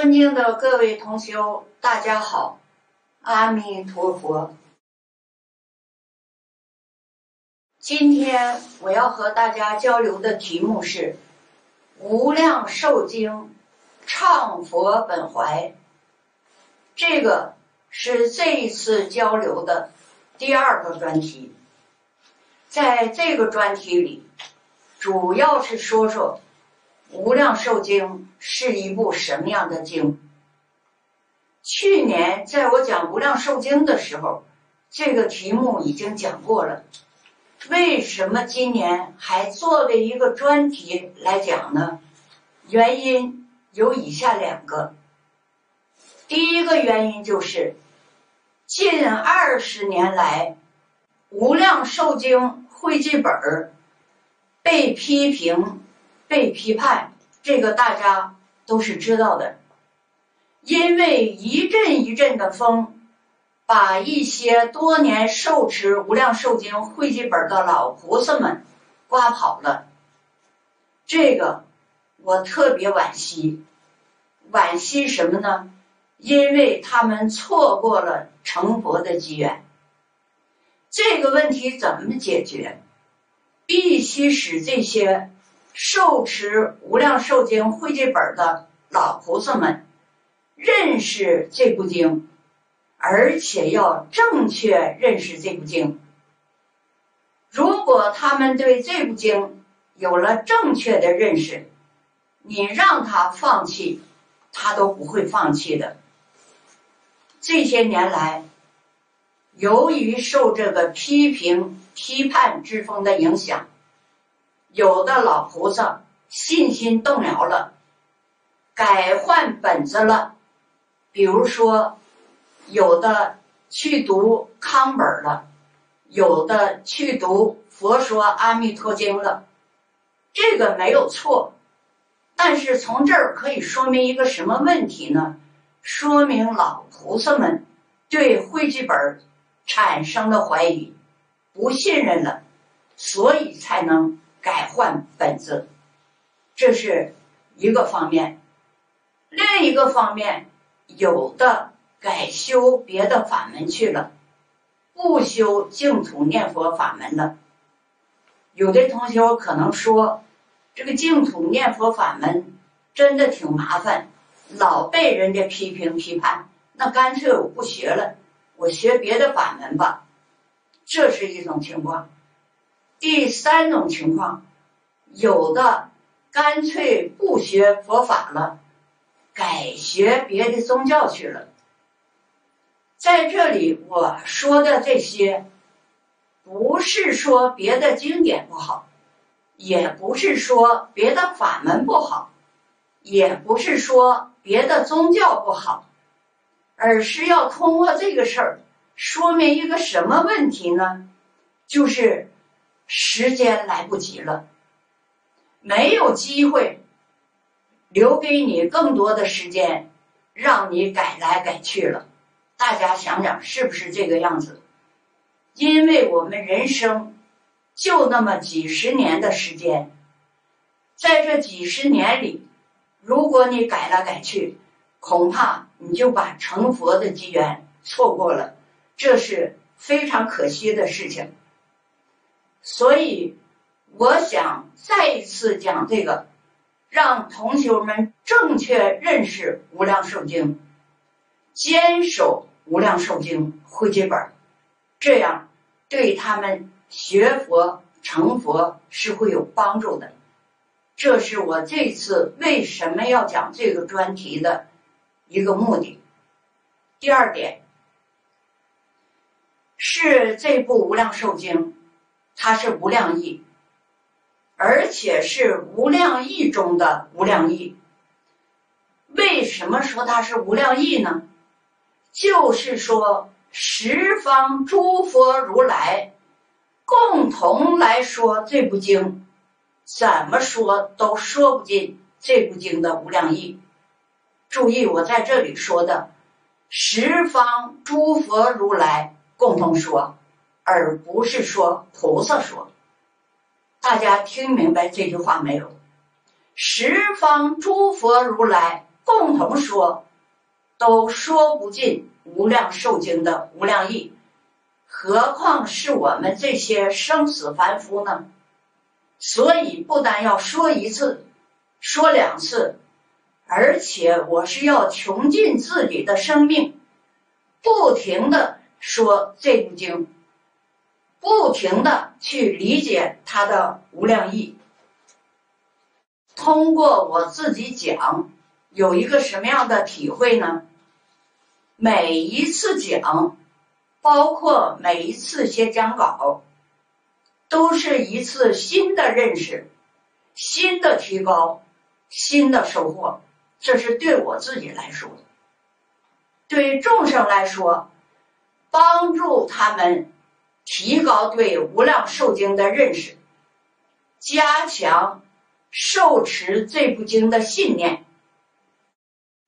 尊敬的各位同修，大家好，阿弥陀佛。今天我要和大家交流的题目是《无量寿经》，唱佛本怀。这个是这一次交流的第二个专题。在这个专题里，主要是说说。《无量寿经》是一部什么样的经？去年在我讲《无量寿经》的时候，这个题目已经讲过了。为什么今年还作为一个专题来讲呢？原因有以下两个。第一个原因就是，近二十年来，《无量寿经》汇记本儿被批评。被批判，这个大家都是知道的，因为一阵一阵的风，把一些多年受持《无量寿经》汇记本的老菩萨们刮跑了。这个我特别惋惜，惋惜什么呢？因为他们错过了成佛的机缘。这个问题怎么解决？必须使这些。受持《无量寿经》会这本的老菩萨们认识这部经，而且要正确认识这部经。如果他们对这部经有了正确的认识，你让他放弃，他都不会放弃的。这些年来，由于受这个批评、批判之风的影响。有的老菩萨信心动摇了，改换本子了，比如说，有的去读康本了，有的去读《佛说阿弥陀经》了，这个没有错，但是从这儿可以说明一个什么问题呢？说明老菩萨们对汇记本产生了怀疑，不信任了，所以才能。改换本子，这是一个方面；另一个方面，有的改修别的法门去了，不修净土念佛法门了。有的同学可能说，这个净土念佛法门真的挺麻烦，老被人家批评批判，那干脆我不学了，我学别的法门吧。这是一种情况。第三种情况，有的干脆不学佛法了，改学别的宗教去了。在这里我说的这些，不是说别的经典不好，也不是说别的法门不好，也不是说别的宗教不好，而是要通过这个事儿说明一个什么问题呢？就是。时间来不及了，没有机会留给你更多的时间，让你改来改去了。大家想想是不是这个样子？因为我们人生就那么几十年的时间，在这几十年里，如果你改来改去，恐怕你就把成佛的机缘错过了，这是非常可惜的事情。所以，我想再一次讲这个，让同学们正确认识《无量寿经》，坚守《无量寿经》会集本，这样对他们学佛成佛是会有帮助的。这是我这次为什么要讲这个专题的一个目的。第二点是这部《无量寿经》。它是无量义，而且是无量义中的无量义。为什么说它是无量义呢？就是说十方诸佛如来共同来说这部经，怎么说都说不尽这部经的无量义。注意，我在这里说的十方诸佛如来共同说。而不是说菩萨说，大家听明白这句话没有？十方诸佛如来共同说，都说不尽《无量寿经》的无量义，何况是我们这些生死凡夫呢？所以不但要说一次，说两次，而且我是要穷尽自己的生命，不停的说这部经，不停的去理解它的无量义。通过我自己讲，有一个什么样的体会呢？每一次讲，包括每一次写讲稿，都是一次新的认识、新的提高、新的收获。这是对我自己来说，对众生来说，帮助他们提高对《无量寿经》的认识，加强。受持这部经的信念。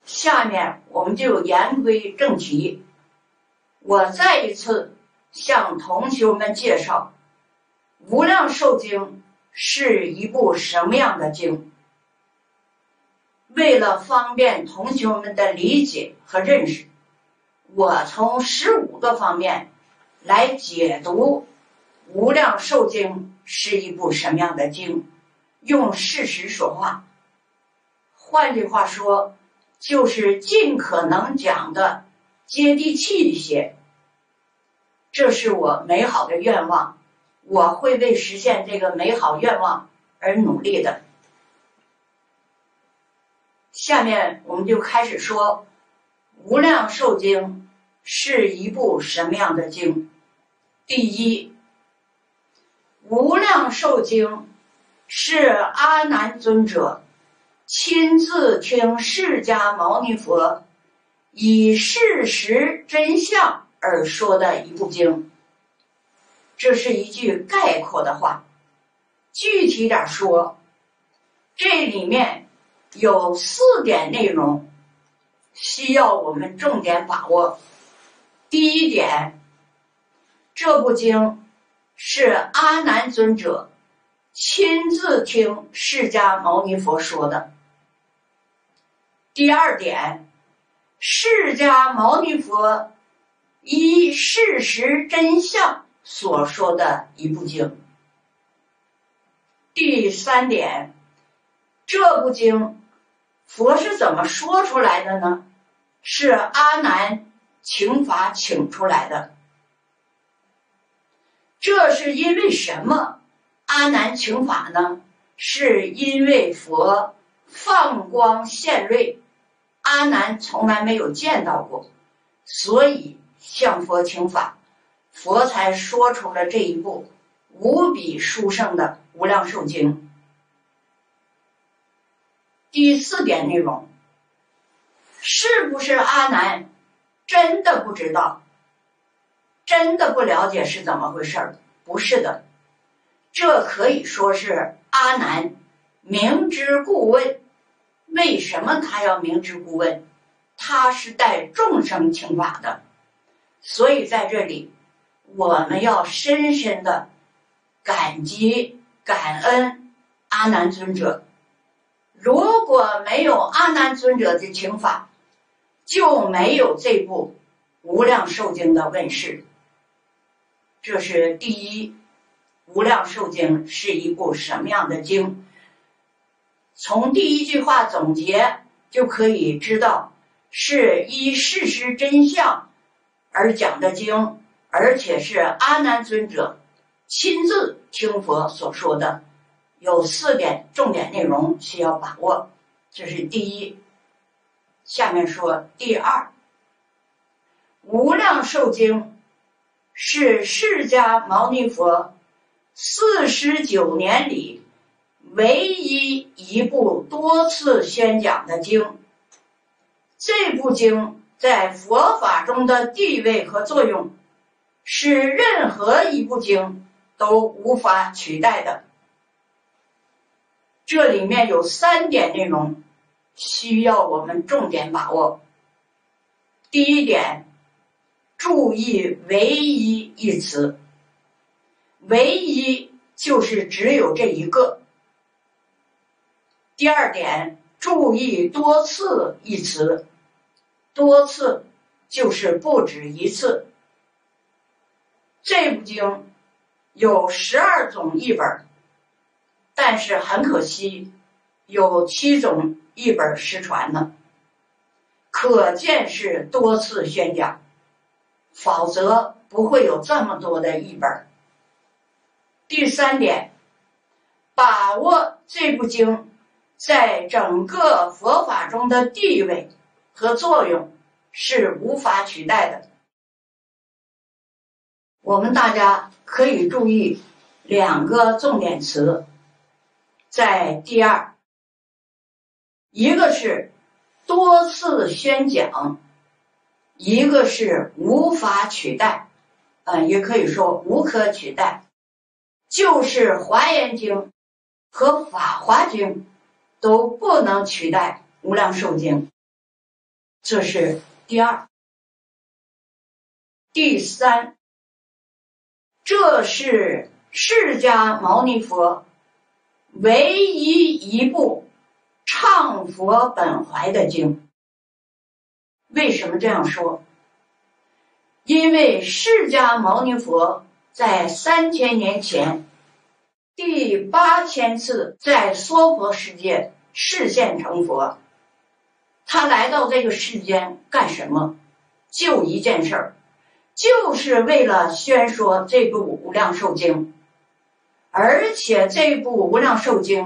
下面我们就言归正题，我再一次向同学们介绍《无量寿经》是一部什么样的经。为了方便同学们的理解和认识，我从十五个方面来解读《无量寿经》是一部什么样的经。用事实说话，换句话说，就是尽可能讲的接地气一些。这是我美好的愿望，我会为实现这个美好愿望而努力的。下面我们就开始说《无量寿经》是一部什么样的经。第一，《无量寿经》。是阿难尊者亲自听释迦牟尼佛以事实真相而说的一部经。这是一句概括的话，具体点说，这里面有四点内容需要我们重点把握。第一点，这部经是阿难尊者。亲自听释迦牟尼佛说的。第二点，释迦牟尼佛依事实真相所说的一部经。第三点，这部经佛是怎么说出来的呢？是阿难请法请出来的。这是因为什么？阿难请法呢，是因为佛放光现瑞，阿难从来没有见到过，所以向佛请法，佛才说出了这一部无比殊胜的《无量寿经》。第四点内容，是不是阿难真的不知道，真的不了解是怎么回事儿？不是的。这可以说是阿难明知故问。为什么他要明知故问？他是带众生请法的，所以在这里我们要深深的感激感恩阿难尊者。如果没有阿难尊者的请法，就没有这部《无量寿经》的问世。这是第一。《无量寿经》是一部什么样的经？从第一句话总结就可以知道，是依事实真相而讲的经，而且是阿难尊者亲自听佛所说的。有四点重点内容需要把握，这是第一。下面说第二，《无量寿经》是释迦牟尼佛。四十九年里，唯一一部多次宣讲的经。这部经在佛法中的地位和作用，是任何一部经都无法取代的。这里面有三点内容需要我们重点把握。第一点，注意“唯一”一词。唯一就是只有这一个。第二点，注意“多次”一词，“多次”就是不止一次。这部经有十二种译本，但是很可惜，有七种一本失传了。可见是多次宣讲，否则不会有这么多的译本。第三点，把握这部经在整个佛法中的地位和作用是无法取代的。我们大家可以注意两个重点词，在第二，一个是。多次宣讲，一个是无法取代，呃，也可以说无可取代，就是《华严经》和《法华经》都不能取代《无量寿经》，这是第二。第三，这是释迦牟尼佛唯一一部。唱佛本怀的经，为什么这样说？因为释迦牟尼佛在三千年前第八千次在娑婆世界示现成佛，他来到这个世间干什么？就一件事儿，就是为了宣说这部《无量寿经》，而且这部《无量寿经》。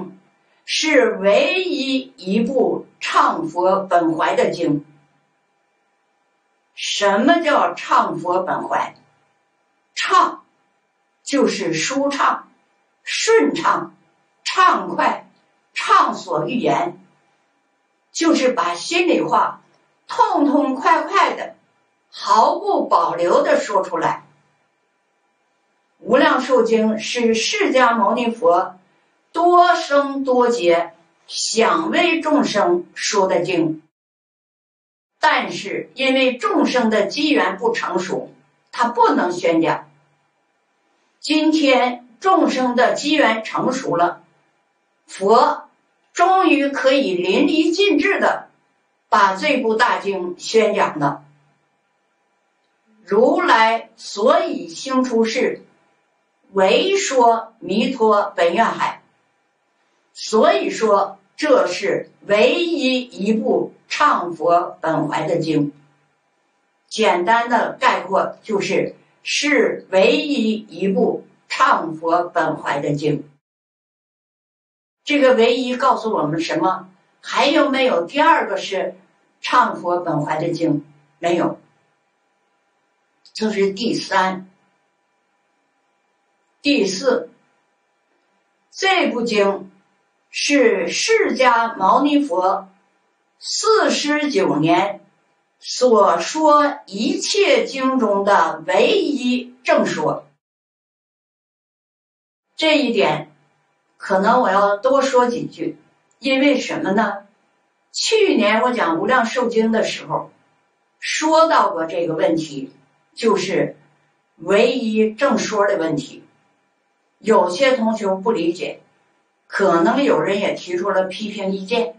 是唯一一部唱佛本怀的经。什么叫唱佛本怀？唱就是舒畅、顺畅、畅快、畅所欲言，就是把心里话痛痛快快的、毫不保留的说出来。《无量寿经》是释迦牟尼佛。多生多劫，想为众生说的经，但是因为众生的机缘不成熟，他不能宣讲。今天众生的机缘成熟了，佛终于可以淋漓尽致的把这部大经宣讲了。如来所以兴出世，为说弥陀本愿海。所以说，这是唯一一部唱佛本怀的经。简单的概括就是，是唯一一部唱佛本怀的经。这个唯一告诉我们什么？还有没有第二个是唱佛本怀的经？没有。这是第三、第四这部经。是释迦牟尼佛四十九年所说一切经中的唯一正说。这一点，可能我要多说几句，因为什么呢？去年我讲《无量寿经》的时候，说到过这个问题，就是唯一正说的问题。有些同学不理解。可能有人也提出了批评意见，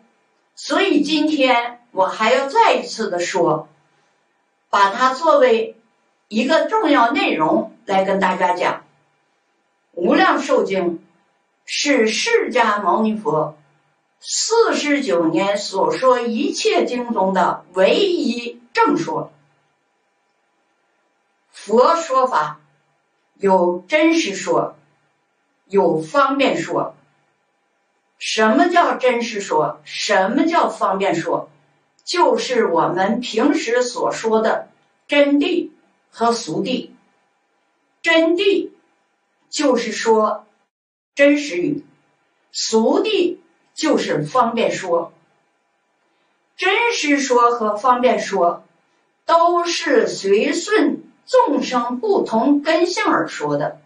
所以今天我还要再一次的说，把它作为一个重要内容来跟大家讲，《无量寿经》是释迦牟尼佛四十九年所说一切经中的唯一正说。佛说法有真实说，有方便说。什么叫真实说？什么叫方便说？就是我们平时所说的真谛和俗谛。真谛就是说真实语，俗谛就是方便说。真实说和方便说都是随顺众生不同根性而说的。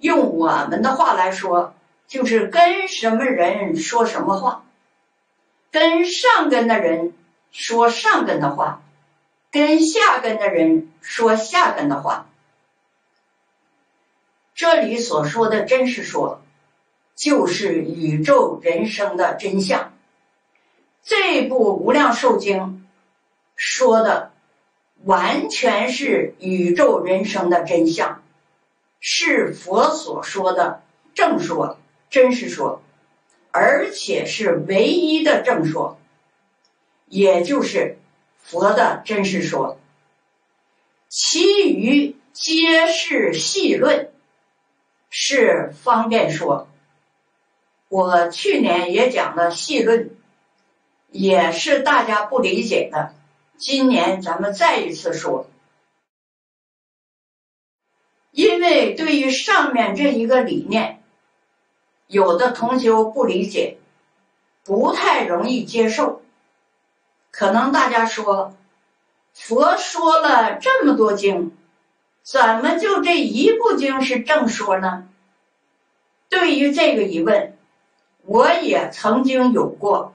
用我们的话来说。就是跟什么人说什么话，跟上根的人说上根的话，跟下根的人说下根的话。这里所说的真实说，就是宇宙人生的真相，这部《无量寿经》说的完全是宇宙人生的真相，是佛所说的正说、真实说，而且是唯一的正说，也就是佛的真实说，其余皆是细论，是方便说。我去年也讲了细论，也是大家不理解的。今年咱们再一次说，因为对于上面这一个理念，有的同修不理解，不太容易接受。可能大家说，佛说了这么多经，怎么就这一部经是正说呢？对于这个疑问。我也曾经有过，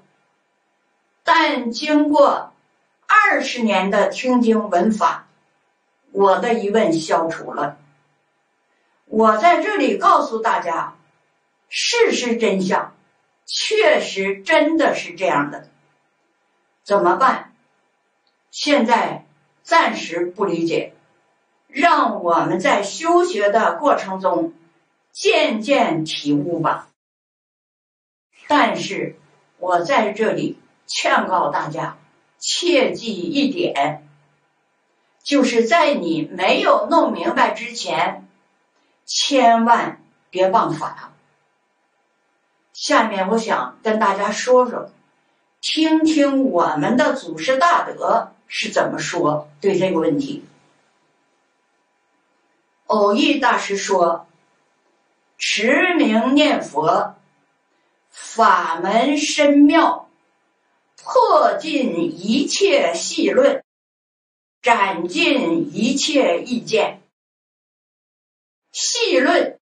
但经过二十年的听经闻法，我的疑问消除了。我在这里告诉大家，事实真相，确实真的是这样的。怎么办？现在暂时不理解，让我们在修学的过程中渐渐体悟吧。但是，我在这里劝告大家，切记一点，就是在你没有弄明白之前，千万别忘法。下面我想跟大家说说，听听我们的祖师大德是怎么说对这个问题。偶益大师说：“持名念佛。”法门深妙，破尽一切细论，斩尽一切意见。细论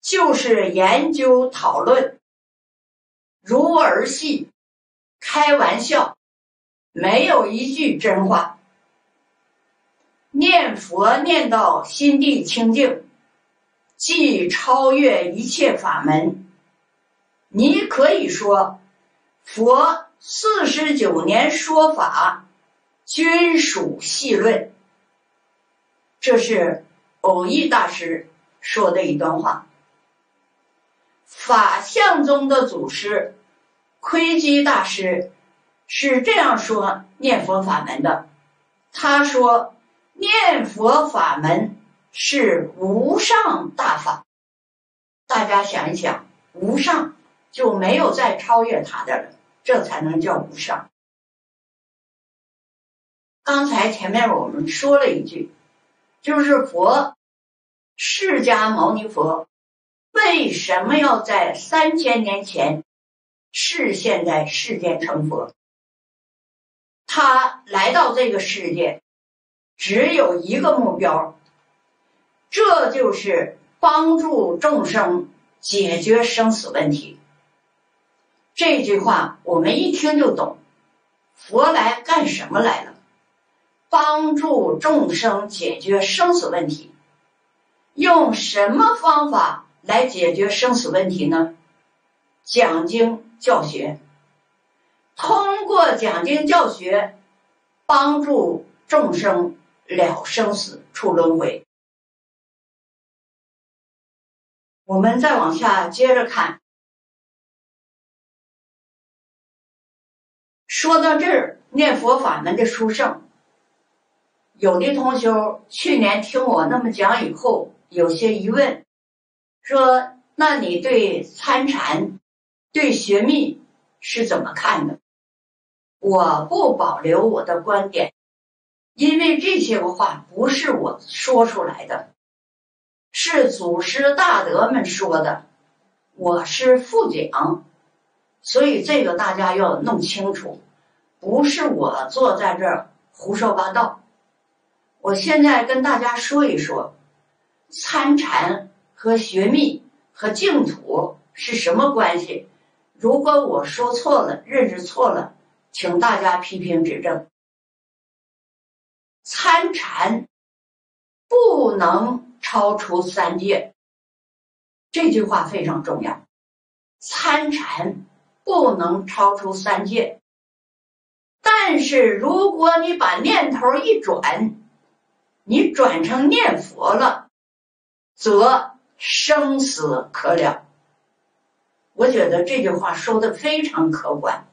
就是研究讨论，如儿戏，开玩笑，没有一句真话。念佛念到心地清净，即超越一切法门。你可以说，佛四十九年说法，均属细论。这是偶益大师说的一段话。法相宗的祖师窥基大师是这样说念佛法门的。他说，念佛法门是无上大法。大家想一想，无上。就没有再超越他的了，这才能叫无上。刚才前面我们说了一句，就是佛释迦牟尼佛为什么要在三千年前是现在世间成佛？他来到这个世界只有一个目标，这就是帮助众生解决生死问题。这句话我们一听就懂，佛来干什么来了？帮助众生解决生死问题。用什么方法来解决生死问题呢？讲经教学，通过讲经教学，帮助众生了生死、出轮回。我们再往下接着看。说到这儿，念佛法门的殊胜，有的同学去年听我那么讲以后，有些疑问，说：“那你对参禅、对学密是怎么看的？”我不保留我的观点，因为这些话不是我说出来的，是祖师大德们说的，我是副讲，所以这个大家要弄清楚。不是我坐在这儿胡说八道。我现在跟大家说一说，参禅和学密和净土是什么关系？如果我说错了，认识错了，请大家批评指正。参禅不能超出三界，这句话非常重要。参禅不能超出三界。但是如果你把念头一转，你转成念佛了，则生死可了。我觉得这句话说的非常客观，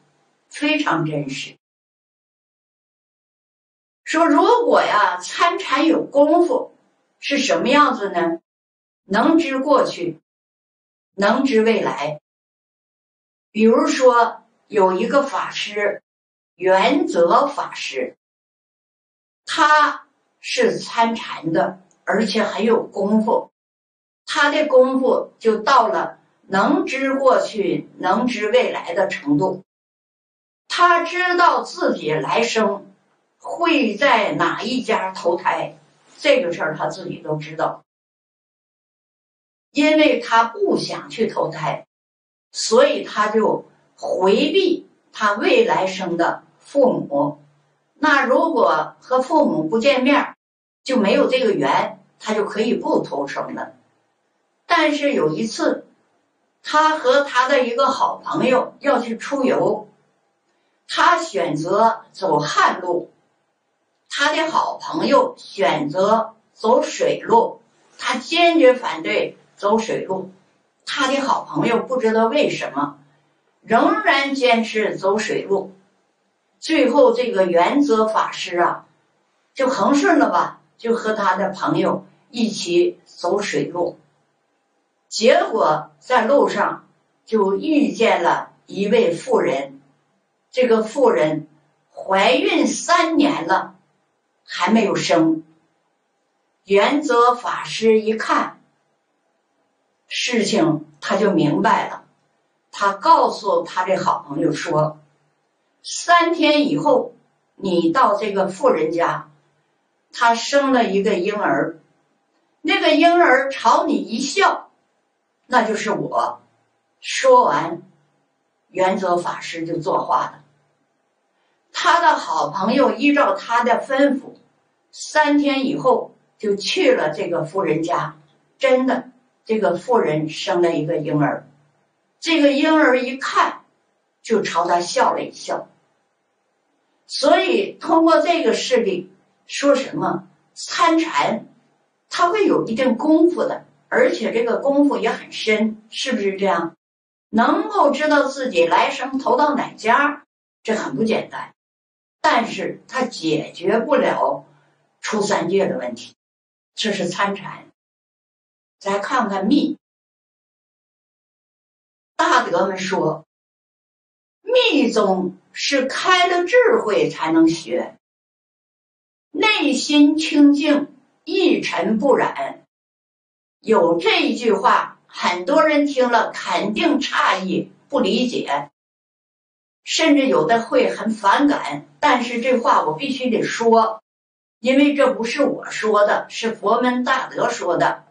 非常真实。说如果呀参禅有功夫，是什么样子呢？能知过去，能知未来。比如说有一个法师，原则法师，他是参禅的，而且很有功夫。他的功夫就到了能知过去、能知未来的程度。他知道自己来生。会在哪一家投胎？这个事儿他自己都知道，因为他不想去投胎，所以他就回避他未来生的父母。那如果和父母不见面，就没有这个缘，他就可以不投生了。但是有一次，他和他的一个好朋友要去出游，他选择走旱路。他的好朋友选择走水路，他坚决反对走水路。他的好朋友不知道为什么，仍然坚持走水路。最后，这个原则法师啊，就恒顺了吧，就和他的朋友一起走水路。结果在路上就遇见了一位妇人，这个妇人怀孕三年了。还没有生，原则法师一看事情，他就明白了。他告诉他的好朋友说：“三天以后，你到这个富人家，他生了一个婴儿，那个婴儿朝你一笑，那就是我。”说完，原则法师就作画了。他的好朋友依照他的吩咐，三天以后就去了这个富人家。真的，这个妇人生了一个婴儿。这个婴儿一看，就朝他笑了一笑。所以通过这个事例，说什么参禅，他会有一定功夫的，而且这个功夫也很深，是不是这样？能够知道自己来生投到哪家，这很不简单。但是他解决不了出三界的问题，这是参禅。再看看密，大德们说，密宗是开了智慧才能学，内心清净，一尘不染。有这一句话，很多人听了肯定诧异，不理解。甚至有的会很反感，但是这话我必须得说，因为这不是我说的，是佛门大德说的。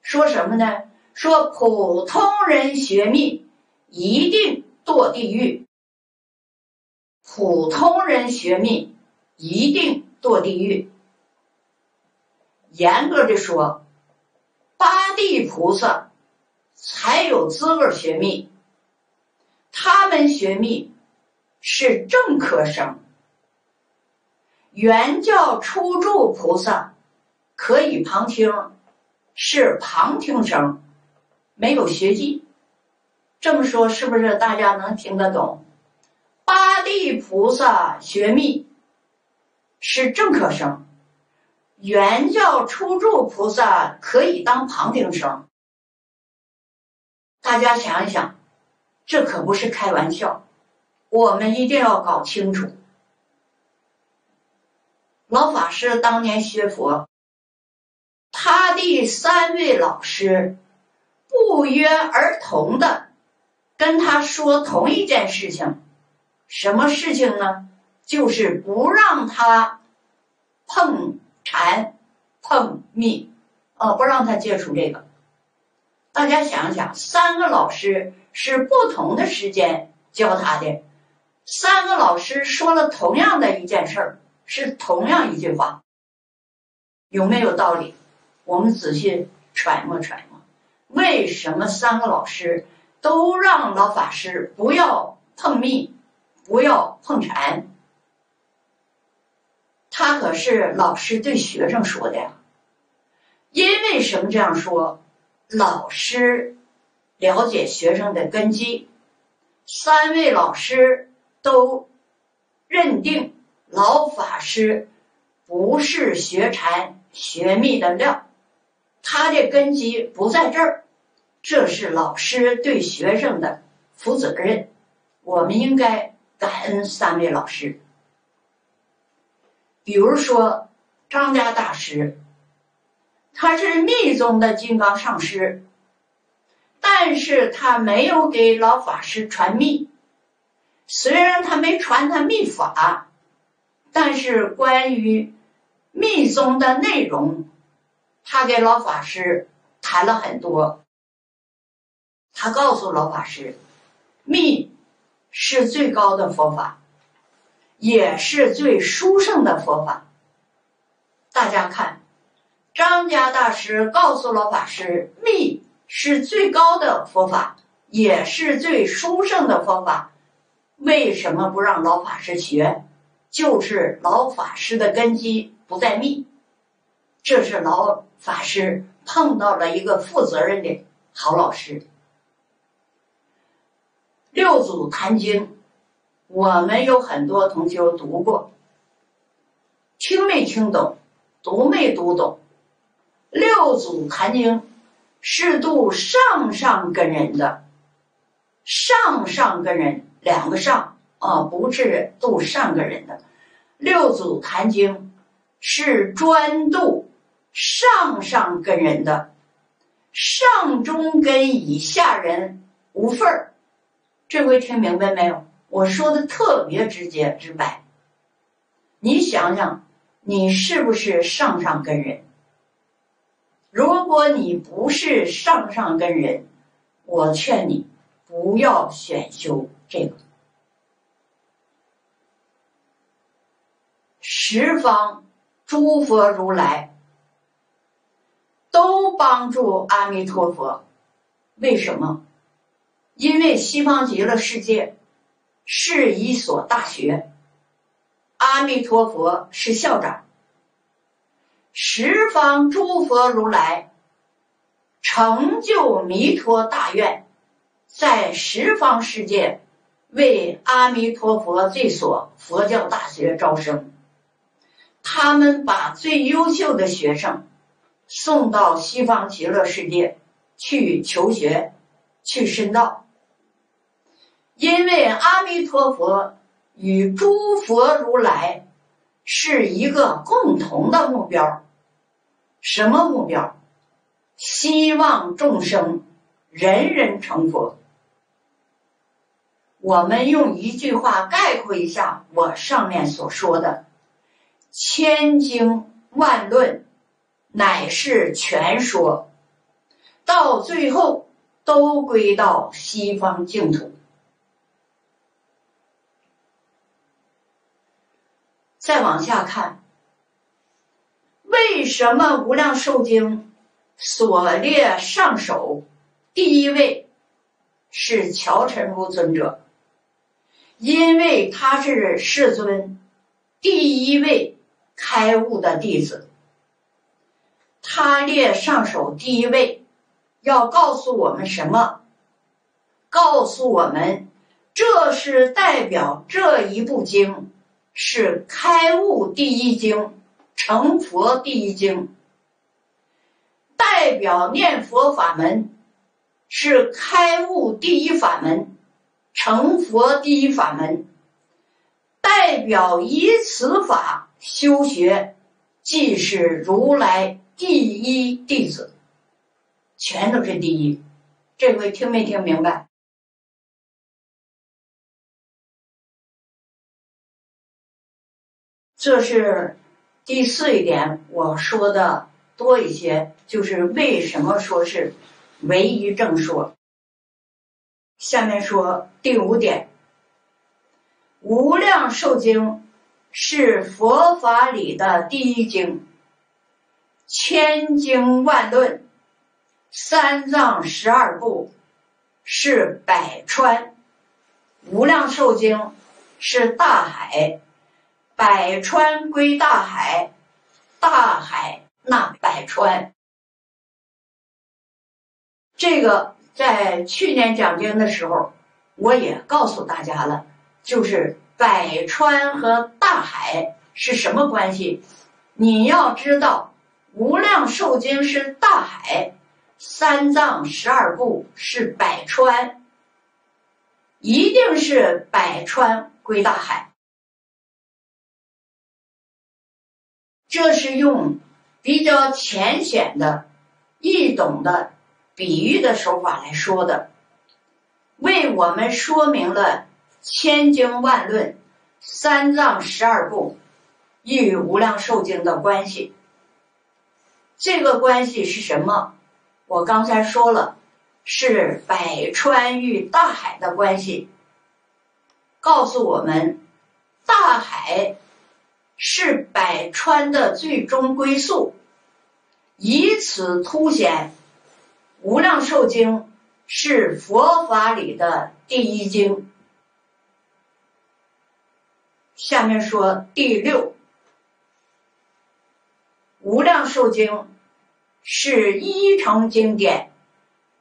说什么呢？说普通人学密一定堕地狱，普通人学密一定堕地狱。严格的说，地菩萨才有资格学密，他们学密。是正科生，原教初住菩萨可以旁听，是旁听生，没有学记。这么说是不是大家能听得懂？八地菩萨学密是正科生，原教初住菩萨可以当旁听生。大家想一想，这可不是开玩笑。我们一定要搞清楚，老法师当年学佛，他的三位老师不约而同的跟他说同一件事情，什么事情呢？就是不让他碰禅、碰密，啊，不让他接触这个。大家想想，三个老师是不同的时间教他的。三个老师说了同样的一件事儿，是同样一句话，有没有道理？我们仔细揣摩揣摩，为什么三个老师都让老法师不要碰密，不要碰禅？他可是老师对学生说的呀。因为什么这样说？老师了解学生的根基，三位老师都认定老法师不是学禅学密的料，他的根基不在这儿。这是老师对学生的负责任，我们应该感恩三位老师。比如说张家大师，他是密宗的金刚上师，但是他没有给老法师传密。虽然他没传他密法，但是关于密宗的内容，他给老法师谈了很多。他告诉老法师，密是最高的佛法，也是最殊胜的佛法。大家看，张家大师告诉老法师，密是最高的佛法，也是最殊胜的佛法。为什么不让老法师学？就是老法师的根基不在密。这是老法师碰到了一个负责任的好老师。六祖坛经，我们有很多同学读过，听没听懂？读没读懂？六祖坛经是度上上根人的，上上根人两个上啊，不是度上根人的。六祖坛经是专度上上根人的，上中根以下人无份儿。这回听明白没有？我说的特别直接直白。你想想，你是不是上上根人？如果你不是上上根人，我劝你不要选修这个。十方诸佛如来都帮助阿弥陀佛，为什么？因为西方极乐世界是一所大学，阿弥陀佛是校长，十方诸佛如来成就弥陀大愿，在十方世界为阿弥陀佛这所佛教大学招生，他们把最优秀的学生送到西方极乐世界去求学，去深造。因为阿弥陀佛与诸佛如来是一个共同的目标，什么目标？希望众生人人成佛。我们用一句话概括一下我上面所说的：千经万论乃是全说，到最后都归到西方净土。再往下看，为什么《无量寿经》所列上首第一位是乔陈如尊者？因为他是世尊第一位开悟的弟子，他列上首第一位，要告诉我们什么？告诉我们，这是代表这一部经。是开悟第一经，成佛第一经，代表念佛法门，是开悟第一法门，成佛第一法门，代表以此法修学，即是如来第一弟子，全都是第一。这回听没听明白？这是第四一点，我说的多一些，就是为什么说是唯一正说。下面说第五点，《无量寿经》是佛法里的第一经，千经万论，三藏十二部是百川，《无量寿经》是大海。百川归大海，大海纳百川。这个在去年讲经的时候，我也告诉大家了，就是百川和大海是什么关系？你要知道，无量寿经是大海，三藏十二部是百川，一定是百川归大海。这是用比较浅显的、易懂的。比喻的手法来说的，为我们说明了千经万论、三藏十二部与无量寿经的关系。这个关系是什么？我刚才说了，是百川与大海的关系。告诉我们，大海是百川的最终归宿，以此凸显。无量寿经是佛法里的第一经。下面说第六，无量寿经是一乘经典，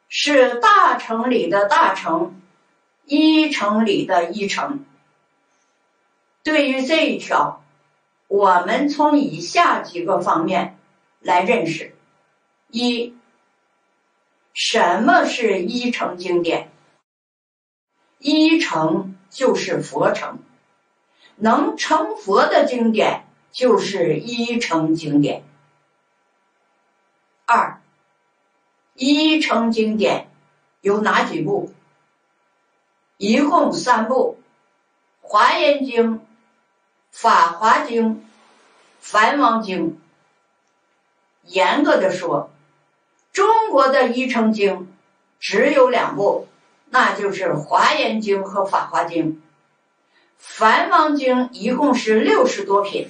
是大乘里的大乘，一乘里的一乘。对于这一条，我们从以下几个方面来认识：一。什么是一乘经典？一乘就是佛乘，能成佛的经典就是一乘经典。二，一乘经典有哪几部？一共三部：《华严经》、《法华经》、《梵王经》。严格的说。中国的一乘经只有两部，那就是《华严经》和《法华经》。梵王经一共是六十多品，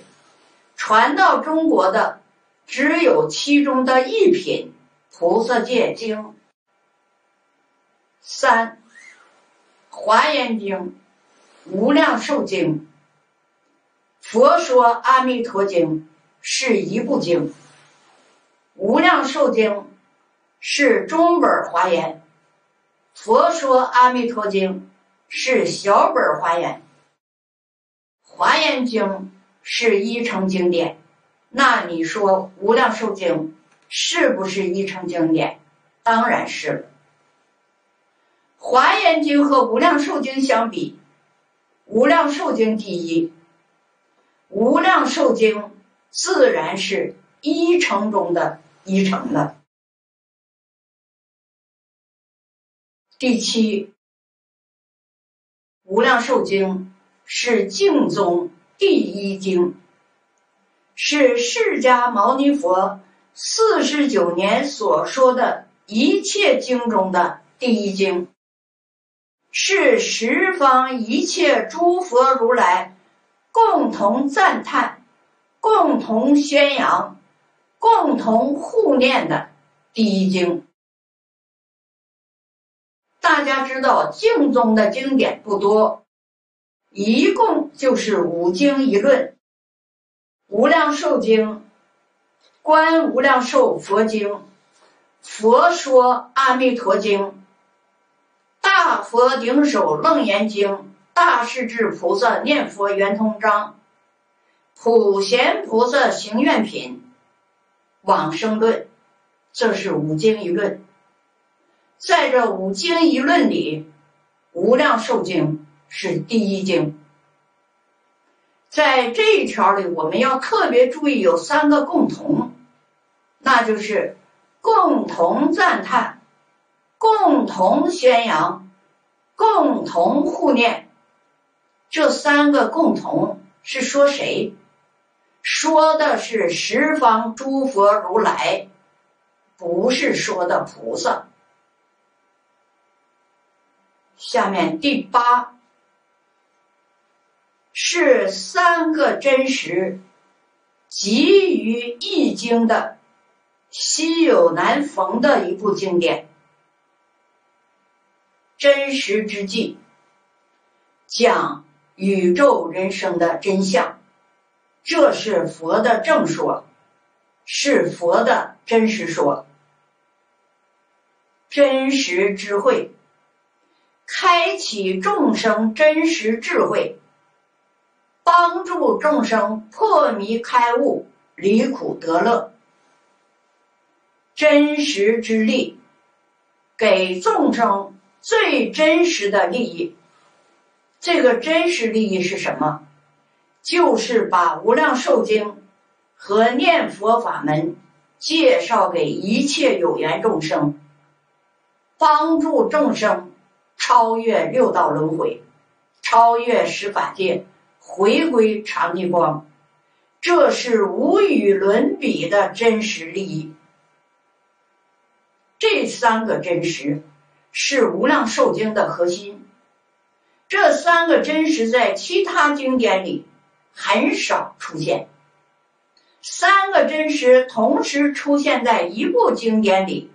传到中国的只有其中的一品《菩萨戒经》。三，《华严经》、《无量寿经》、《佛说阿弥陀经》是一部经，《无量寿经》。是中本华严，《佛说阿弥陀经》是小本华严，《华严经》是一乘经典。那你说《无量寿经》是不是一乘经典？当然是了。《华严经》和《无量寿经》相比，《无量寿经》第一，《无量寿经》自然是一乘中的一乘了。第七，《无量寿经》是净宗第一经，是释迦牟尼佛四十九年所说的一切经中的第一经，是十方一切诸佛如来共同赞叹、共同宣扬、共同护念的第一经。大家知道净宗的经典不多，一共就是五经一论：《无量寿经》、《观无量寿佛经》、《佛说阿弥陀经》、《大佛顶首楞严经》、《大势至菩萨念佛圆通章》、《普贤菩萨行愿品》、《往生论》，这是五经一论。在这五经一论里，《无量寿经》是第一经。在这一条里，我们要特别注意有三个共同，那就是共同赞叹、共同宣扬、共同护念。这三个共同是说谁？说的是十方诸佛如来，不是说的菩萨。下面第八是三个真实集于易经的稀有难逢的一部经典，真实之际，讲宇宙人生的真相，这是佛的正说，是佛的真实说，真实智慧，开启众生真实智慧，帮助众生破迷开悟，离苦得乐，真实之力，给众生最真实的利益。这个真实利益是什么？就是把《无量寿经》和念佛法门介绍给一切有缘众生，帮助众生超越六道轮回，超越十法界，回归常寂光。这是无与伦比的真实利益。这三个真实是《无量寿经》的核心。这三个真实在其他经典里很少出现，三个真实同时出现在一部经典里，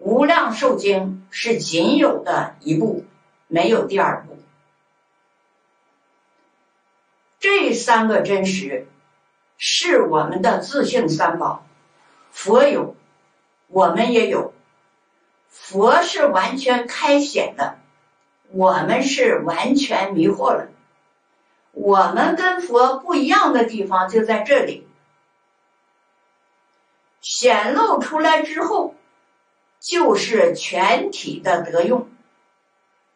《无量寿经》是仅有的一部，没有第二部。这三个真实是我们的自性三宝，佛有，我们也有，佛是完全开显的。我们是完全迷惑了。我们跟佛不一样的地方就在这里，显露出来之后，就是全体的得用。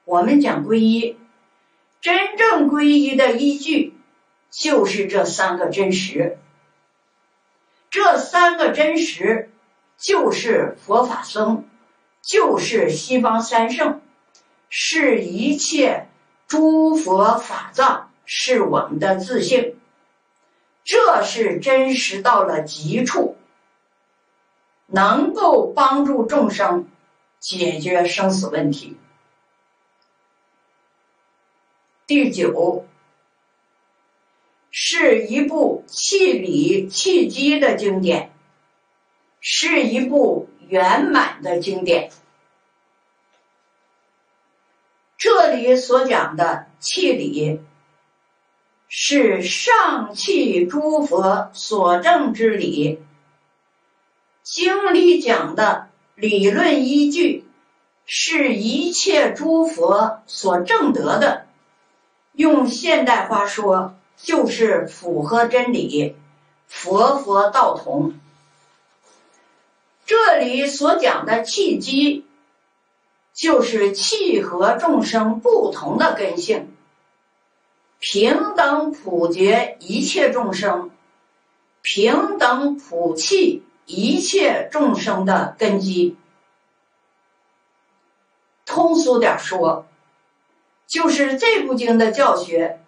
我们讲皈依，真正皈依的依据就是这三个真实。这三个真实就是佛法僧，就是西方三圣。是一切诸佛法藏，是我们的自性，这是真实到了极处，能够帮助众生解决生死问题。第九，是一部气理气机的经典，是一部圆满的经典。这里所讲的气理，是上气诸佛所证之理。经里讲的理论依据，是一切诸佛所证得的。用现代话说，就是符合真理，佛佛道同。这里所讲的契机。就是契合众生不同的根性，平等普觉一切众生，平等普契一切众生的根基。通俗点说，就是这部经的教学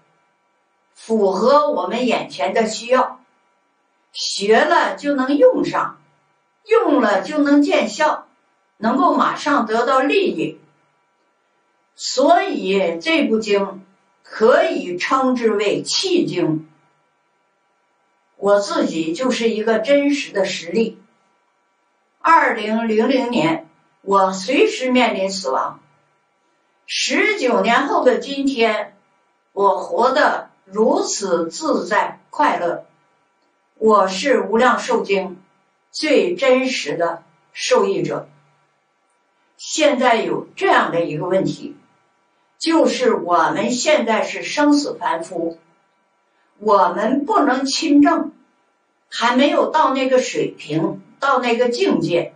符合我们眼前的需要，学了就能用上，用了就能见效。能够马上得到利益，所以这部经可以称之为契经。我自己就是一个真实的实例。二零零零年，我随时面临死亡。十九年后的今天，我活得如此自在快乐。我是无量寿经最真实的受益者。现在有这样的一个问题，就是我们现在是生死凡夫，我们不能亲证，还没有到那个水平，到那个境界。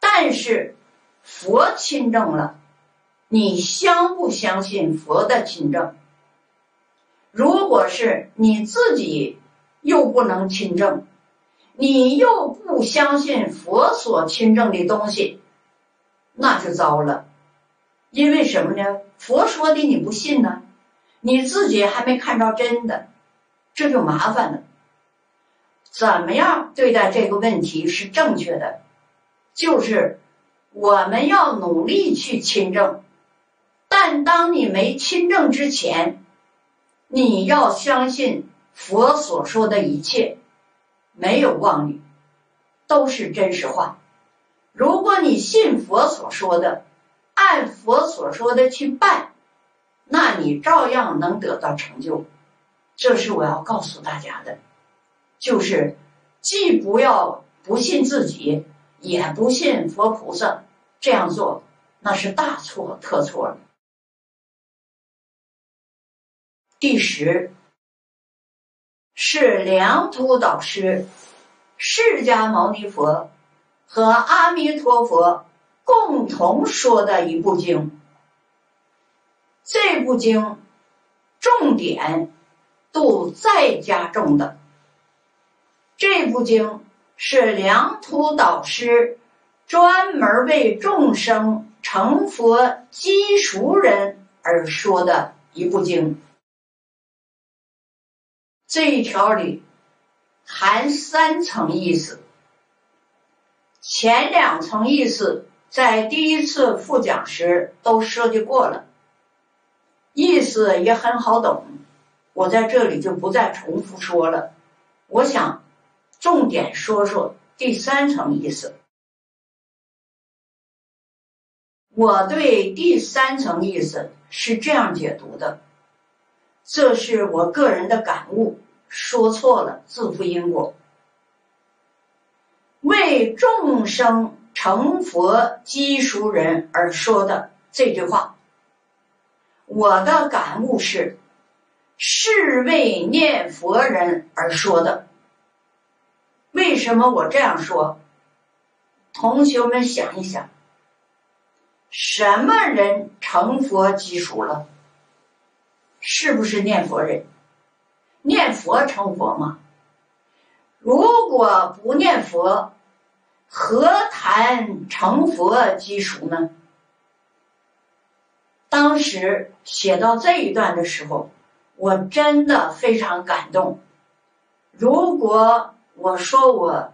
但是佛亲证了，你相不相信佛的亲证？如果是你自己又不能亲证，你又不相信佛所亲证的东西。那就糟了，因为什么呢？佛说的你不信呢，你自己还没看着真的，这就麻烦了。怎么样对待这个问题是正确的？就是我们要努力去亲证，但当你没亲证之前，你要相信佛所说的一切没有妄语，都是真实话。如果你信佛所说的，按佛所说的去办，那你照样能得到成就。这是我要告诉大家的，就是既不要不信自己，也不信佛菩萨，这样做那是大错特错了。第十是梁土导师释迦牟尼佛和阿弥陀佛共同说的一部经，这部经重点。度再加重的这部经是良土导师专门为众生成佛积熟人而说的一部经。这一条里含三层意思，前两层意思在第一次复讲时都设计过了，意思也很好懂。我在这里就不再重复说了，我想重点说说第三层意思。我对第三层意思是这样解读的，这是我个人的感悟，说错了自负因果。为众生成佛积熟人而说的这句话，我的感悟是。是为念佛人而说的。为什么我这样说？同学们想一想，什么人成佛积熟了？是不是念佛人？念佛成佛吗？如果不念佛，何谈成佛积熟呢？当时写到这一段的时候。我真的非常感动。如果我说我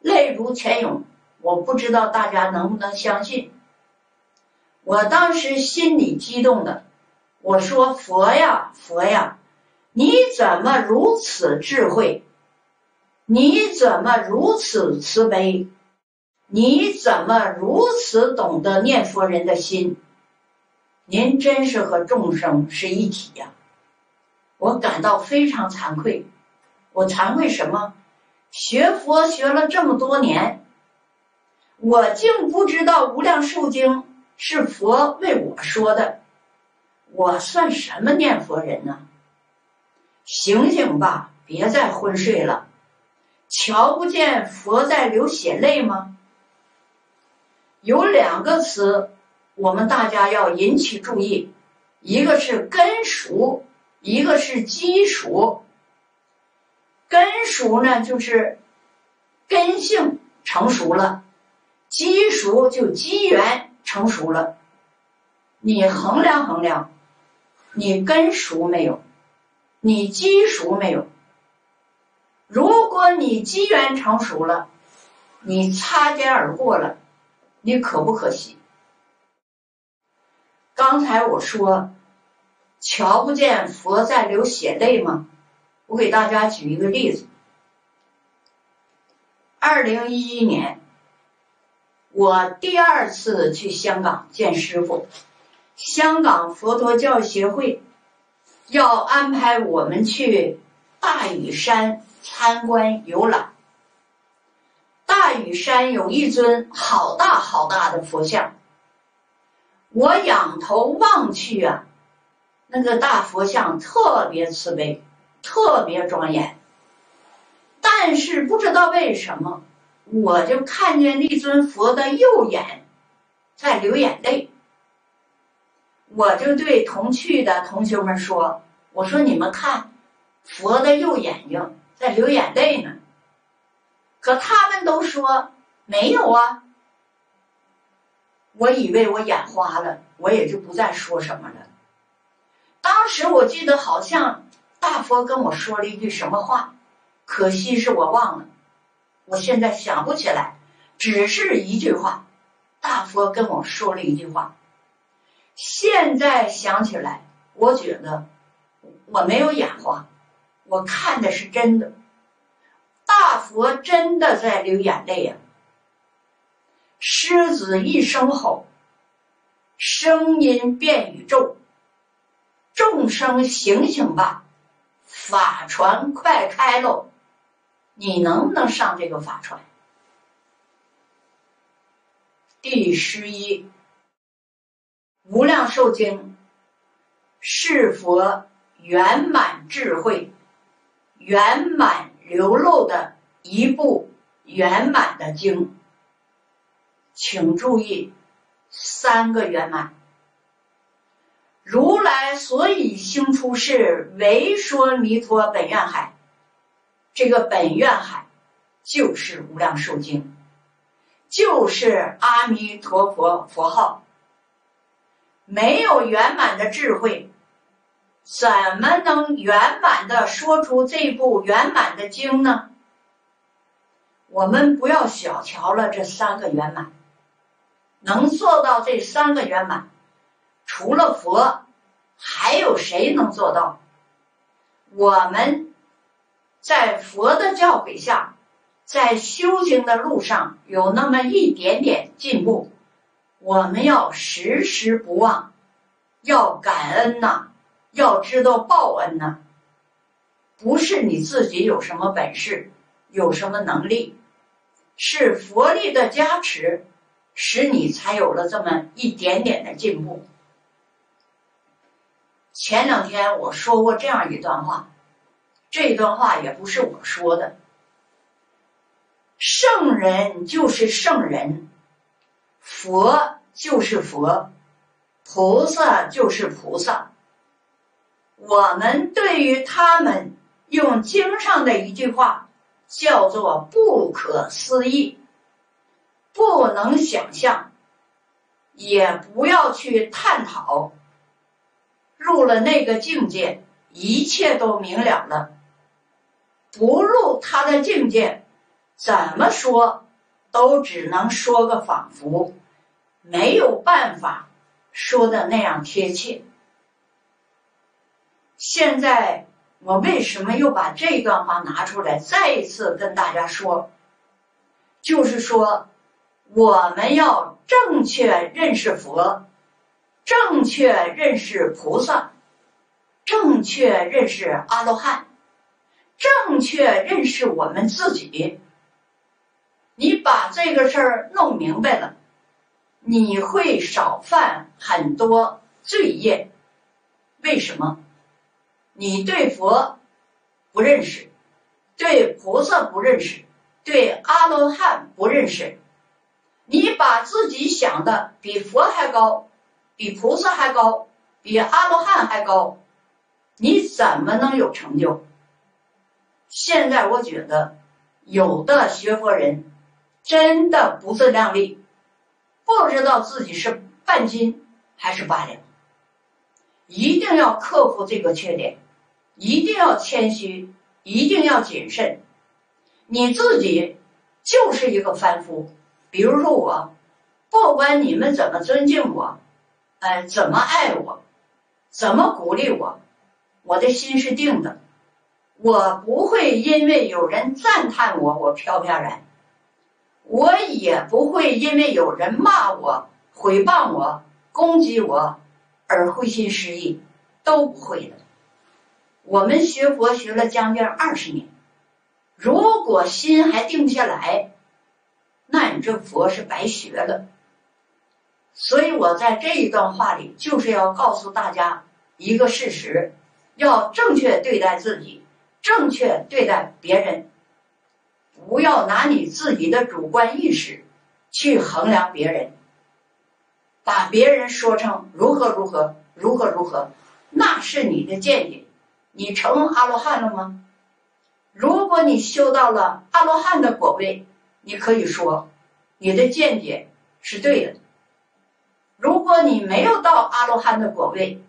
泪如泉涌，我不知道大家能不能相信。我当时心里激动的，我说：“佛呀，佛呀，你怎么如此智慧？你怎么如此慈悲？你怎么如此懂得念佛人的心？您真是和众生是一体呀！”我感到非常惭愧，我惭愧什么？学佛学了这么多年，我竟不知道《无量寿经》是佛为我说的，我算什么念佛人呢？醒醒吧，别再昏睡了！瞧不见佛在流血泪吗？有两个词，我们大家要引起注意，一个是根熟。一个是基熟，根熟呢就是根性成熟了，基熟就机缘成熟了。你衡量衡量，你根熟没有？你基熟没有？如果你机缘成熟了，你擦肩而过了，你可不可惜？刚才我说。瞧不见佛在流血泪吗？我给大家举一个例子。二零一一年，我第二次去香港见师傅，香港佛陀教协会要安排我们去大屿山参观游览。大屿山有一尊好大好大的佛像，我仰头望去啊。那个大佛像特别慈悲，特别庄严，但是不知道为什么，我就看见那尊佛的右眼在流眼泪。我就对同去的同学们说：“我说你们看，佛的右眼睛在流眼泪呢。”可他们都说没有啊。我以为我眼花了，我也就不再说什么了。当时我记得好像大佛跟我说了一句什么话，可惜是我忘了，我现在想不起来，只是一句话，大佛跟我说了一句话。现在想起来，我觉得我没有眼花，我看的是真的，佛真的在流眼泪呀。狮子一声吼，声音遍宇宙。众生醒醒吧，法船快开喽，你能不能上这个法船？第十一，《无量寿经》是佛圆满智慧、圆满流露的一部圆满的经，请注意三个圆满。如来所以兴出世，为说弥陀本愿海。这个本愿海就是无量寿经，就是阿弥陀佛佛号。没有圆满的智慧，怎么能圆满的说出这部圆满的经呢？我们不要小瞧了这三个圆满，能做到这三个圆满。除了佛，还有谁能做到？我们在佛的教诲下，在修行的路上有那么一点点进步，我们要时时不忘，要感恩呐，要知道报恩呐。不是你自己有什么本事，有什么能力，是佛力的加持，使你才有了这么一点点的进步。前两天我说过这样一段话，这段话也不是我说的。圣人就是圣人，佛就是佛，菩萨就是菩萨。我们对于他们用经上的一句话叫做不可思议，不能想象，也不要去探讨。入了那个境界，一切都明了了。不入他的境界，怎么说都只能说个仿佛，没有办法说的那样贴切。现在我为什么又把这段话拿出来，再一次跟大家说？就是说，我们要正确认识佛。正确认识菩萨，正确认识阿罗汉，正确认识我们自己。你把这个事儿弄明白了，你会少犯很多罪业。为什么？你对佛不认识，对菩萨不认识，对阿罗汉不认识，你把自己想的比佛还高。比菩萨还高，比阿罗汉还高，你怎么能有成就？现在我觉得有的学佛人真的不自量力，不知道自己是半斤还是八两。一定要克服这个缺点，一定要谦虚，一定要谨慎。你自己就是一个凡夫，比如说我，不管你们怎么尊敬我。哎，怎么爱我，怎么鼓励我，我的心是定的。我不会因为有人赞叹我，我飘飘然；我也不会因为有人骂我、诽谤我、攻击我而灰心失意，都不会的。我们学佛学了将近二十年，如果心还定不下来，那你这佛是白学了。所以我在这一段话里，就是要告诉大家一个事实：要正确对待自己，正确对待别人，不要拿你自己的主观意识去衡量别人，把别人说成如何如何如何如何，那是你的见解。你成阿罗汉了吗？如果你修到了阿罗汉的果位，你可以说你的见解是对的。如果你没有到阿罗汉的果位，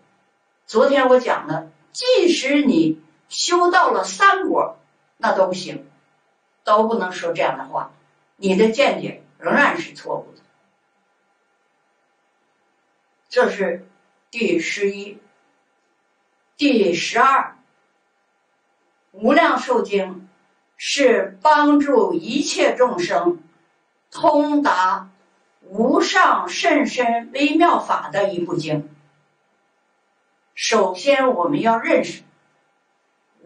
昨天我讲了，即使你修到了三果，那都不行，都不能说这样的话，你的见解仍然是错误的。这是第十一、第十二。无量寿经是帮助一切众生通达。无上甚深微妙法的一部经。首先，我们要认识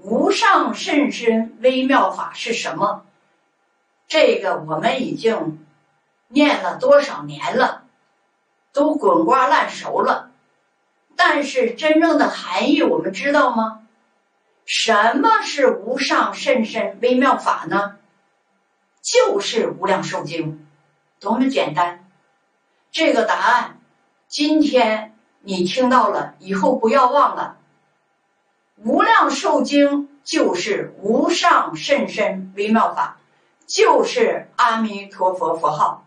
无上甚深微妙法是什么？这个我们已经念了多少年了，都滚瓜烂熟了。但是真正的含义我们知道吗？什么是无上甚深微妙法呢？就是《无量寿经》，多么简单！这个答案，今天你听到了，以后不要忘了。《无量寿经》就是无上甚深微妙法，就是阿弥陀佛佛号。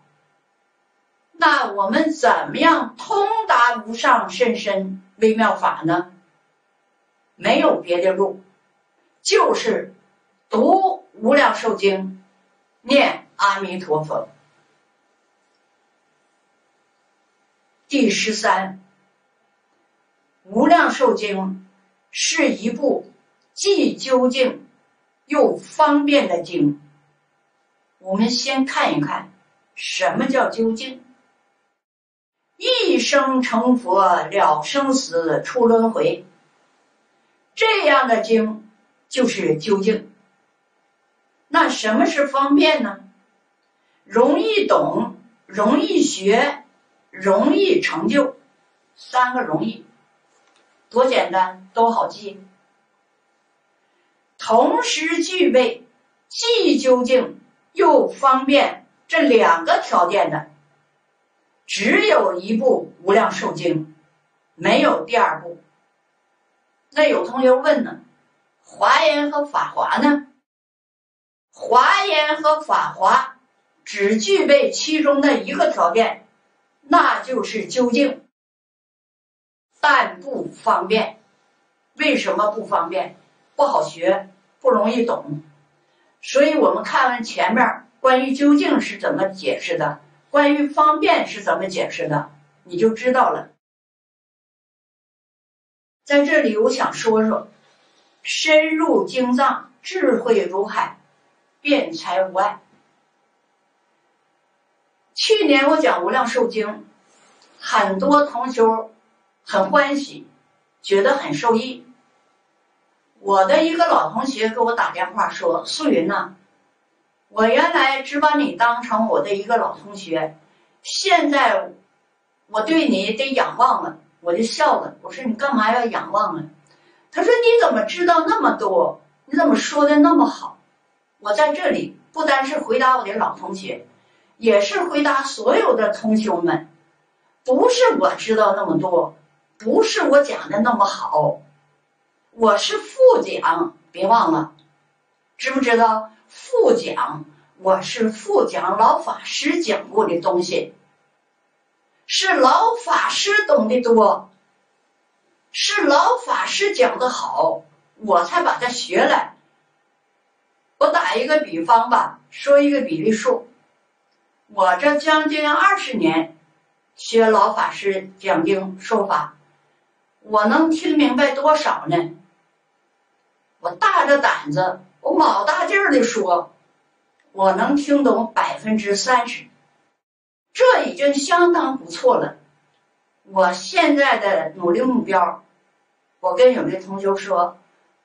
那我们怎么样通达无上甚深微妙法呢？没有别的路，就是读《无量寿经》，念阿弥陀佛。第十三，《无量寿经》。是一部既究竟又方便的经。我们先看一看什么叫究竟。一生成佛了生死出轮回，这样的经就是究竟。那什么是方便呢？容易懂，容易学，容易成就，三个容易。多简单，多好记。同时具备既究竟又方便这两个条件的，只有一部《无量寿经》，没有第二部。那有同学问呢，《华严》和《法华》呢？《华严》和《法华》只具备其中的一个条件，那就是究竟。但不方便，为什么不方便？不好学，不容易懂。所以我们看完前面关于究竟是怎么解释的，关于方便是怎么解释的，你就知道了。在这里，我想说说，深入经藏，智慧如海，辩才无碍。去年我讲《无量寿经》，很多同学。很欢喜，觉得很受益。我的一个老同学给我打电话说：“素云呐，我原来只把你当成我的一个老同学，现在我对你得仰望了。”我就笑了，我说：“你干嘛要仰望啊？”他说：“你怎么知道那么多？你怎么说的那么好？”我在这里不单是回答我的老同学，也是回答所有的同学们，不是我知道那么多。不是我讲的那么好，我是副讲，别忘了，知不知道？复讲，我是复讲老法师讲过的东西，是老法师懂得多，是老法师讲的好，我才把它学来。我打一个比方吧，说一个比例数，我这将近二十年学老法师讲经说法。我能听明白多少呢？我大着胆子，我卯大劲儿的说，我能听懂百分之三十，这已经相当不错了。我现在的努力目标，我跟有的同学说，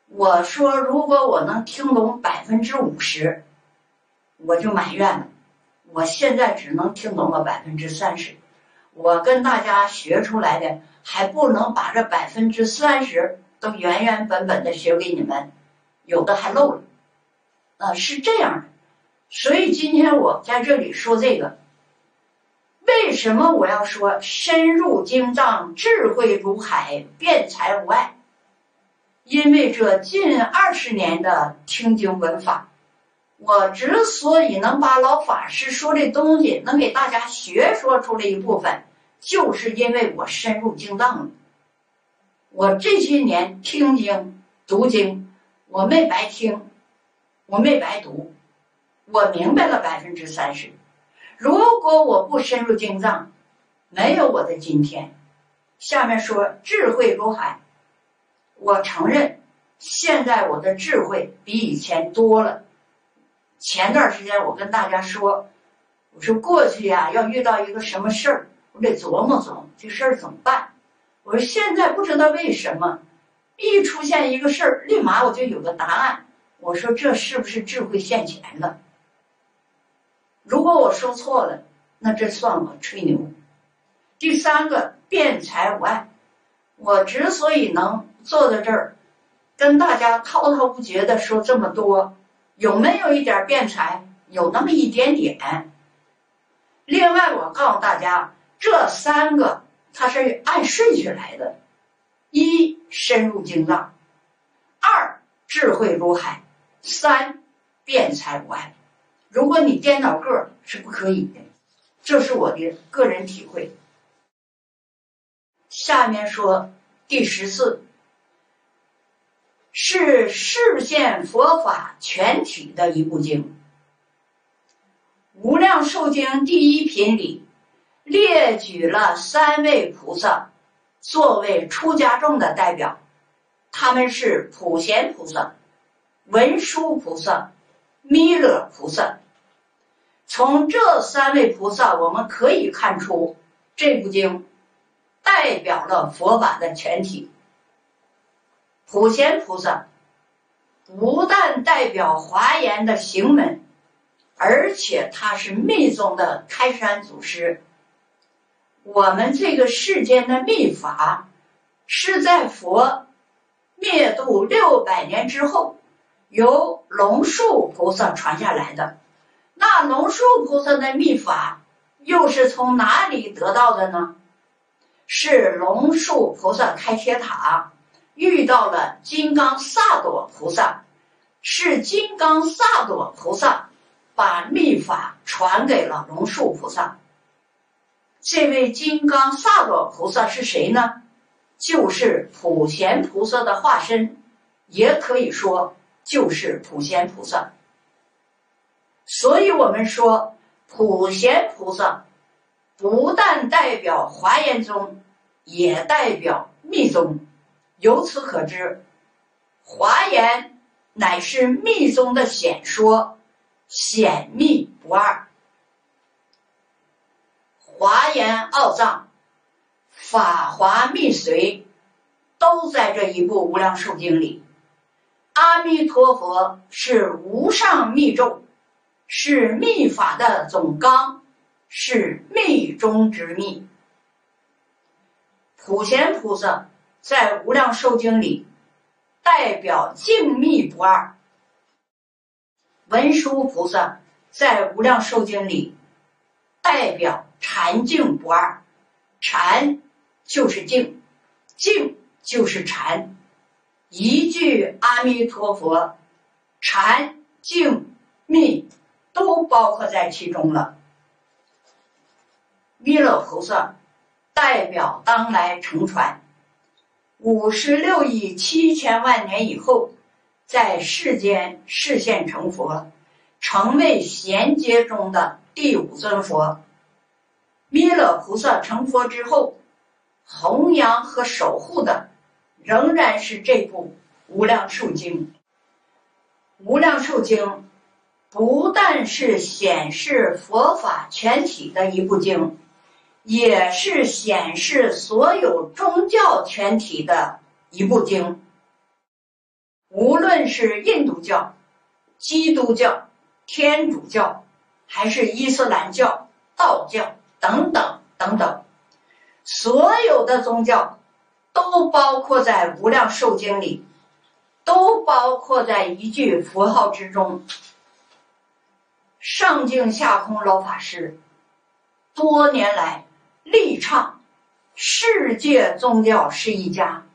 我说如果我能听懂百分之五十，我就满愿了。我现在只能听懂了百分之三十。我跟大家学出来的还不能把这百分之三十都原原本本的学给你们，有的还漏了，啊，是这样的。所以今天我在这里说这个，为什么我要说深入经藏，智慧如海，辩才无碍？因为这近二十年的听经闻法，我之所以能把老法师说的东西能给大家学说出来一部分。就是因为我深入经藏了，我这些年听经读经，我没白听，我没白读，我明白了百分之三十。如果我不深入经藏，没有我的今天。下面说智慧如海，我承认现在我的智慧比以前多了。前段时间我跟大家说，我说过去呀，要遇到一个什么事儿。我得琢磨琢磨这事儿怎么办。我说现在不知道为什么，一出现一个事儿，立马我就有个答案。我说这是不是智慧现前了？如果我说错了，那这算我吹牛。第三个辩才无碍，我之所以能坐在这儿，跟大家滔滔不绝的说这么多，有没有一点辩才？有那么一点点。另外，我告诉大家，这三个它是按顺序来的：一深入经藏，二智慧如海，三辩才无碍。如果你颠倒个儿是不可以的，这是我的个人体会。下面说第十四，是示现佛法全体的一部经，《无量寿经》第一品里列举了三位菩萨作为出家众的代表，他们是普贤菩萨、文殊菩萨、弥勒菩萨。从这三位菩萨，我们可以看出这部经。代表了佛法的全体。普贤菩萨不但代表华严的行门，而且他是密宗的开山祖师。我们这个世间的密法，是在佛灭度六百年之后，由龙树菩萨传下来的。那龙树菩萨的秘法，又是从哪里得到的呢？是龙树菩萨开铁塔，遇到了金刚萨埵菩萨，是金刚萨埵菩萨把秘法传给了龙树菩萨。这位金刚萨埵菩萨是谁呢？就是普贤菩萨的化身，也可以说就是普贤菩萨。所以我们说，普贤菩萨。不但代表华严宗，也代表密宗。由此可知，华严乃是密宗的显说，显密不二。华严奥藏、法华密随，都在这一部《无量寿经》里。阿弥陀佛是无上密咒，是密法的总纲。是密中之密。普贤菩萨在《无量寿经》里代表静密不二，文殊菩萨在《无量寿经》里代表禅静不二，禅就是静，静就是禅。一句阿弥陀佛，禅静密都包括在其中了。弥勒菩萨代表当来乘船，五十六亿七千万年以后，在世间示现成佛，成为贤劫中的第五尊佛。弥勒菩萨成佛之后，弘扬和守护的仍然是这部《无量寿经》。《无量寿经》不但是显示佛法全体的一部经。也是显示所有宗教全体的一部经，无论是印度教、基督教、天主教，还是伊斯兰教、道教等等等等，所有的宗教都包括在《无量寿经》里，都包括在一句佛号之中。上净下空老法师多年来。力倡世界宗教是一家。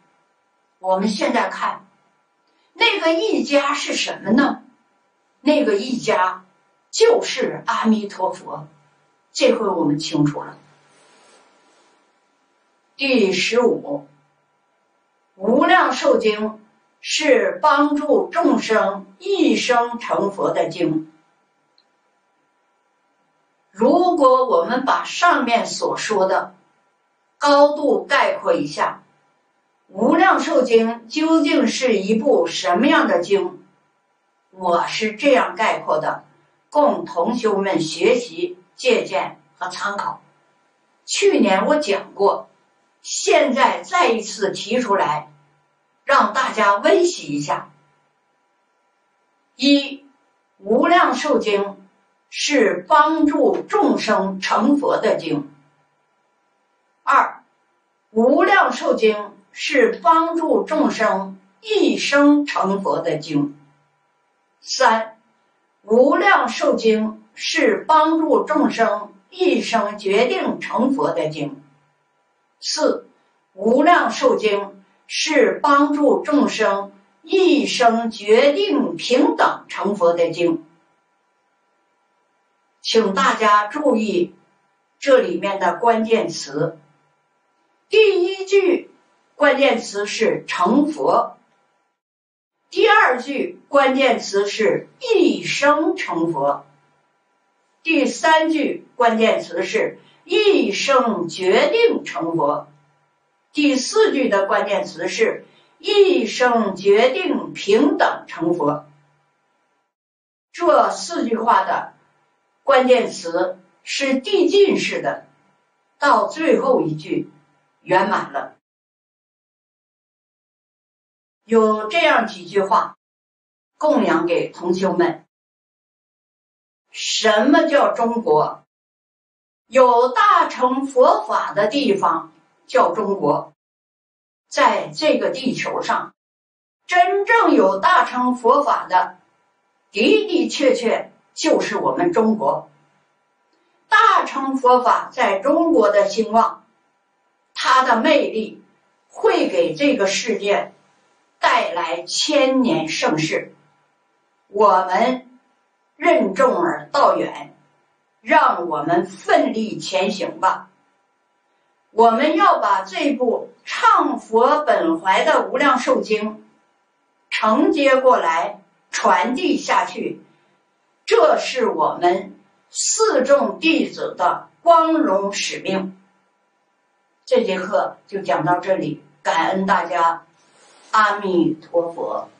我们现在看那个一家是什么呢？那个一家就是阿弥陀佛。这回我们清楚了。第十五，《无量寿经》是帮助众生一生成佛的经。如果我们把上面所说的高度概括一下，《无量寿经》究竟是一部什么样的经？我是这样概括的，供同学们学习、借鉴和参考。去年我讲过，现在再一次提出来，让大家温习一下：一，《无量寿经》是帮助众生成佛的经；二，《无量寿经》是帮助众生一生成佛的经；三，《无量寿经》是帮助众生一生决定成佛的经；四，《无量寿经》。是帮助众生一生决定平等成佛的经，请大家注意这里面的关键词。第一句关键词是成佛，第二句关键词是一生成佛，第三句关键词是一生决定成佛。第四句的关键词是一生决定平等成佛。这四句话的关键词是递进式的，到最后一句圆满了。有这样几句话供养给同修们：什么叫中国？有大乘佛法的地方。叫中国，在这个地球上，真正有大乘佛法的，的的确确就是我们中国。大乘佛法在中国的兴旺，它的魅力会给这个世界带来千年盛世。我们任重而道远，让我们奋力前行吧。我们要把这部唱佛本怀的《无量寿经》承接过来，传递下去，这是我们四众弟子的光荣使命。这节课就讲到这里，感恩大家，阿弥陀佛。